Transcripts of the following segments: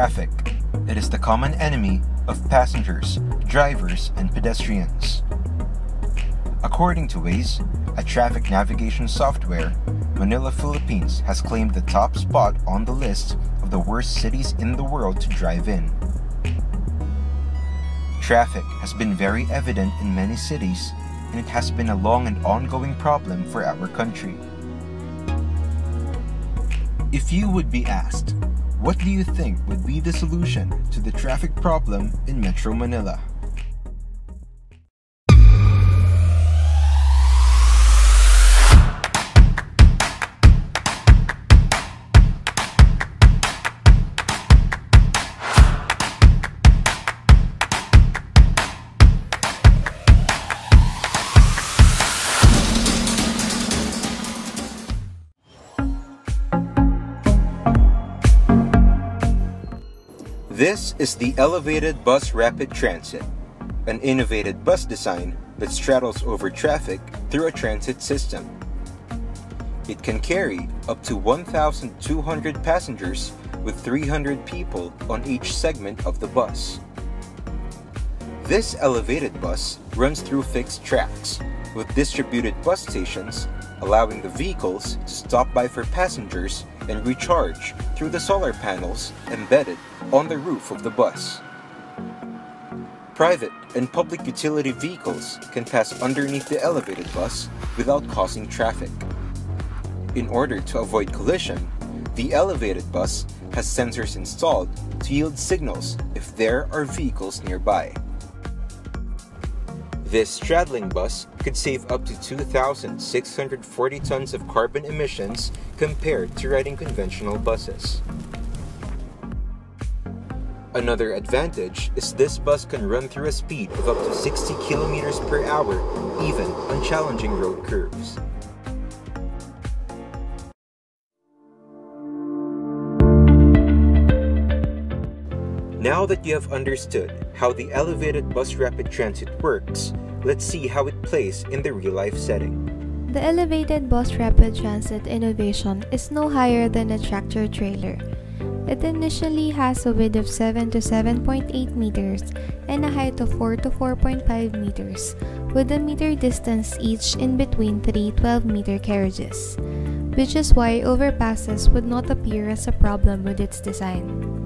Traffic. It is the common enemy of passengers, drivers, and pedestrians. According to Waze, a traffic navigation software, Manila, Philippines has claimed the top spot on the list of the worst cities in the world to drive in. Traffic has been very evident in many cities, and it has been a long and ongoing problem for our country. If you would be asked, what do you think would be the solution to the traffic problem in Metro Manila? This is the Elevated Bus Rapid Transit, an innovative bus design that straddles over traffic through a transit system. It can carry up to 1,200 passengers with 300 people on each segment of the bus. This elevated bus runs through fixed tracks with distributed bus stations, allowing the vehicles to stop by for passengers and recharge through the solar panels embedded on the roof of the bus. Private and public utility vehicles can pass underneath the elevated bus without causing traffic. In order to avoid collision, the elevated bus has sensors installed to yield signals if there are vehicles nearby. This straddling bus could save up to 2,640 tons of carbon emissions compared to riding conventional buses. Another advantage is this bus can run through a speed of up to 60 kilometers per hour even on challenging road curves. Now that you have understood how the elevated bus rapid transit works, let's see how it plays in the real-life setting. The elevated bus rapid transit innovation is no higher than a tractor trailer. It initially has a width of 7 to 7.8 meters and a height of 4 to 4.5 meters, with a meter distance each in between three 12 meter carriages, which is why overpasses would not appear as a problem with its design.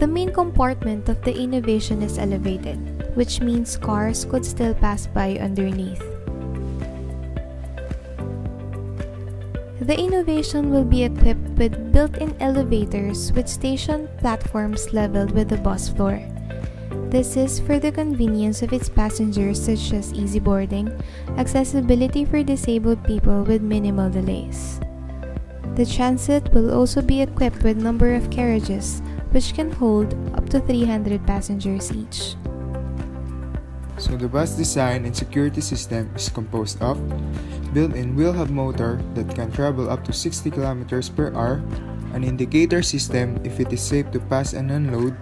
The main compartment of the innovation is elevated, which means cars could still pass by underneath. The innovation will be equipped with built-in elevators with station platforms leveled with the bus floor. This is for the convenience of its passengers such as easy boarding, accessibility for disabled people with minimal delays. The transit will also be equipped with number of carriages which can hold up to 300 passengers each. So the bus design and security system is composed of built-in wheel hub motor that can travel up to 60 km per hour, an indicator system if it is safe to pass and unload,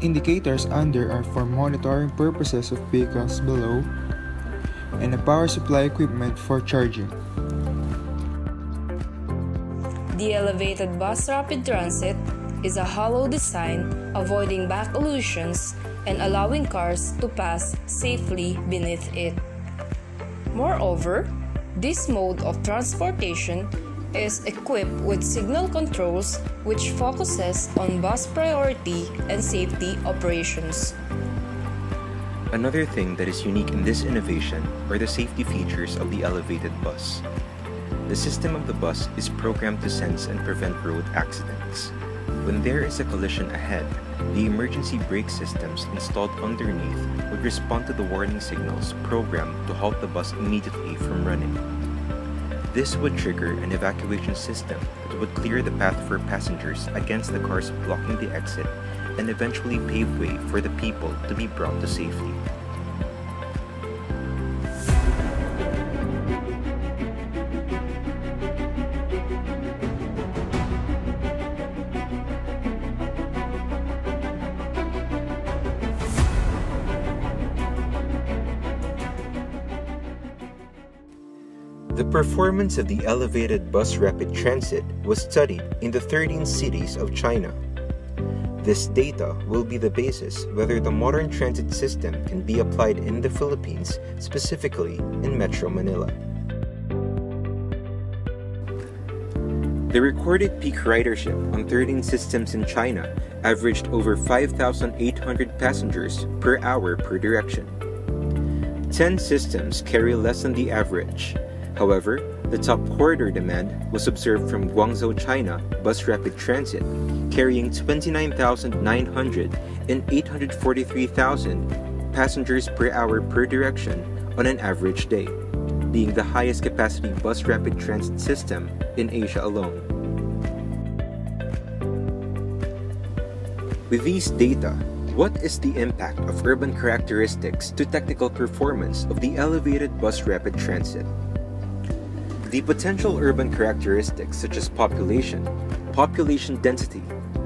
indicators under are for monitoring purposes of vehicles below, and a power supply equipment for charging. The elevated bus rapid transit is a hollow design avoiding back illusions and allowing cars to pass safely beneath it. Moreover, this mode of transportation is equipped with signal controls which focuses on bus priority and safety operations. Another thing that is unique in this innovation are the safety features of the elevated bus. The system of the bus is programmed to sense and prevent road accidents. When there is a collision ahead, the emergency brake systems installed underneath would respond to the warning signals programmed to halt the bus immediately from running. This would trigger an evacuation system that would clear the path for passengers against the cars blocking the exit and eventually pave way for the people to be brought to safety. The performance of the elevated bus rapid transit was studied in the 13 cities of China. This data will be the basis whether the modern transit system can be applied in the Philippines, specifically in Metro Manila. The recorded peak ridership on 13 systems in China averaged over 5,800 passengers per hour per direction. 10 systems carry less than the average, However, the top corridor demand was observed from Guangzhou, China Bus Rapid Transit, carrying 29,900 and 843,000 passengers per hour per direction on an average day, being the highest capacity bus rapid transit system in Asia alone. With these data, what is the impact of urban characteristics to technical performance of the elevated bus rapid transit? The potential urban characteristics such as population, population density,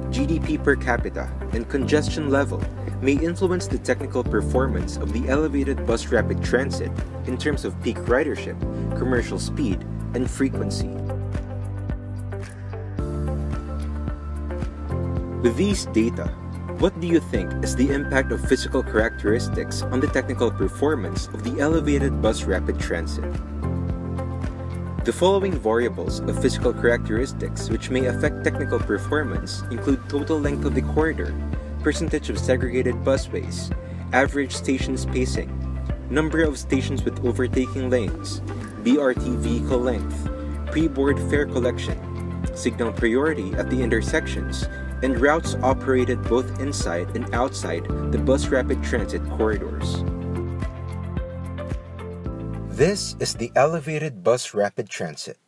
GDP per capita, and congestion level may influence the technical performance of the elevated bus rapid transit in terms of peak ridership, commercial speed, and frequency. With these data, what do you think is the impact of physical characteristics on the technical performance of the elevated bus rapid transit? The following variables of physical characteristics which may affect technical performance include total length of the corridor, percentage of segregated busways, average station spacing, number of stations with overtaking lanes, BRT vehicle length, pre-board fare collection, signal priority at the intersections, and routes operated both inside and outside the bus rapid transit corridors. This is the elevated bus rapid transit.